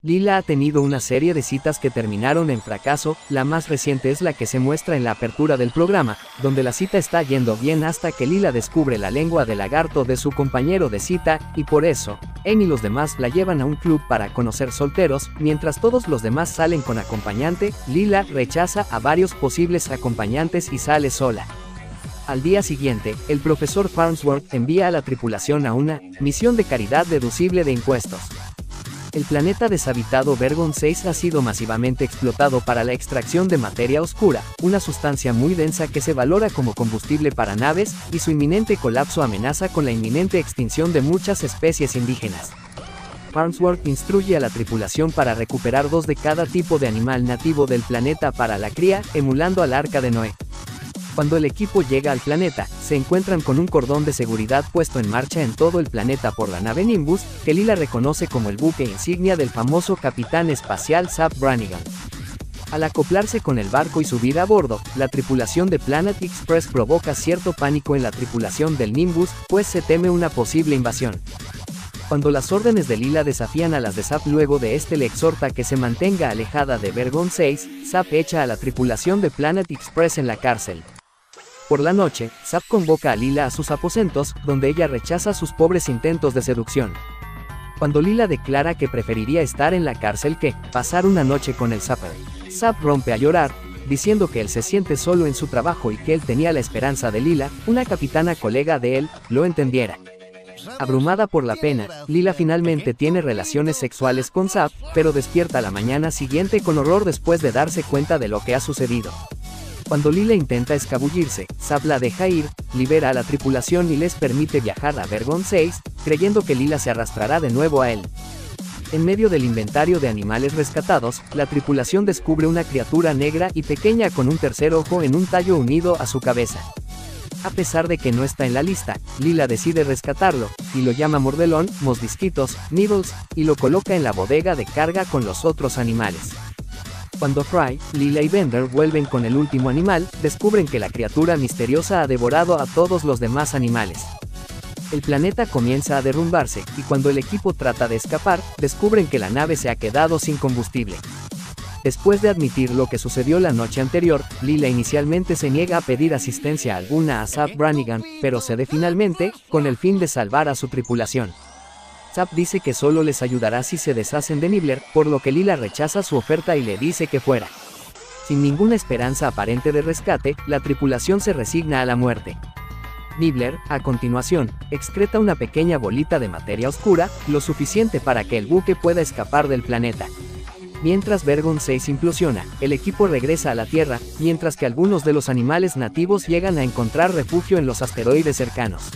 Lila ha tenido una serie de citas que terminaron en fracaso, la más reciente es la que se muestra en la apertura del programa, donde la cita está yendo bien hasta que Lila descubre la lengua de lagarto de su compañero de cita, y por eso, En y los demás la llevan a un club para conocer solteros, mientras todos los demás salen con acompañante, Lila rechaza a varios posibles acompañantes y sale sola. Al día siguiente, el profesor Farnsworth envía a la tripulación a una misión de caridad deducible de impuestos. El planeta deshabitado Vergon 6 ha sido masivamente explotado para la extracción de materia oscura, una sustancia muy densa que se valora como combustible para naves, y su inminente colapso amenaza con la inminente extinción de muchas especies indígenas. Farnsworth instruye a la tripulación para recuperar dos de cada tipo de animal nativo del planeta para la cría, emulando al arca de Noé. Cuando el equipo llega al planeta, se encuentran con un cordón de seguridad puesto en marcha en todo el planeta por la nave Nimbus, que Lila reconoce como el buque insignia del famoso capitán espacial Zap Brannigan. Al acoplarse con el barco y subir a bordo, la tripulación de Planet Express provoca cierto pánico en la tripulación del Nimbus, pues se teme una posible invasión. Cuando las órdenes de Lila desafían a las de Zap luego de este le exhorta que se mantenga alejada de Vergon 6, Zap echa a la tripulación de Planet Express en la cárcel. Por la noche, Zap convoca a Lila a sus aposentos, donde ella rechaza sus pobres intentos de seducción. Cuando Lila declara que preferiría estar en la cárcel que pasar una noche con el Zapper, Zap rompe a llorar, diciendo que él se siente solo en su trabajo y que él tenía la esperanza de Lila, una capitana colega de él, lo entendiera. Abrumada por la pena, Lila finalmente tiene relaciones sexuales con Zap, pero despierta la mañana siguiente con horror después de darse cuenta de lo que ha sucedido. Cuando Lila intenta escabullirse, Zap la deja ir, libera a la tripulación y les permite viajar a Vergon 6, creyendo que Lila se arrastrará de nuevo a él. En medio del inventario de animales rescatados, la tripulación descubre una criatura negra y pequeña con un tercer ojo en un tallo unido a su cabeza. A pesar de que no está en la lista, Lila decide rescatarlo, y lo llama Mordelón, Mosdisquitos, Nibbles, y lo coloca en la bodega de carga con los otros animales. Cuando Fry, Lila y Bender vuelven con el último animal, descubren que la criatura misteriosa ha devorado a todos los demás animales. El planeta comienza a derrumbarse, y cuando el equipo trata de escapar, descubren que la nave se ha quedado sin combustible. Después de admitir lo que sucedió la noche anterior, Lila inicialmente se niega a pedir asistencia alguna a Zap Brannigan, pero cede finalmente, con el fin de salvar a su tripulación. Zap dice que solo les ayudará si se deshacen de Nibbler, por lo que Lila rechaza su oferta y le dice que fuera. Sin ninguna esperanza aparente de rescate, la tripulación se resigna a la muerte. Nibbler, a continuación, excreta una pequeña bolita de materia oscura, lo suficiente para que el buque pueda escapar del planeta. Mientras Vergon 6 implosiona, el equipo regresa a la Tierra, mientras que algunos de los animales nativos llegan a encontrar refugio en los asteroides cercanos.